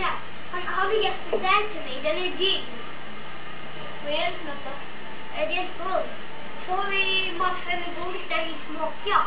Han, han vill gett den där till mig. Den är din. Vad är det för något då? Är det en skål? Så har vi massor med godis där i smakar.